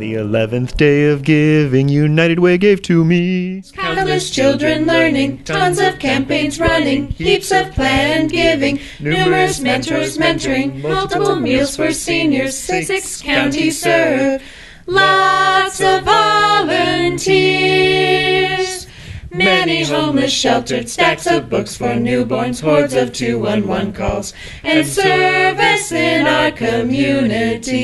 the eleventh day of giving, United Way gave to me. Countless children learning, tons of campaigns running, heaps of planned giving, numerous mentors mentoring, multiple meals for seniors, six counties served, lots of volunteers. Many homeless sheltered, stacks of books for newborns, hordes of 211 calls, and service in our community.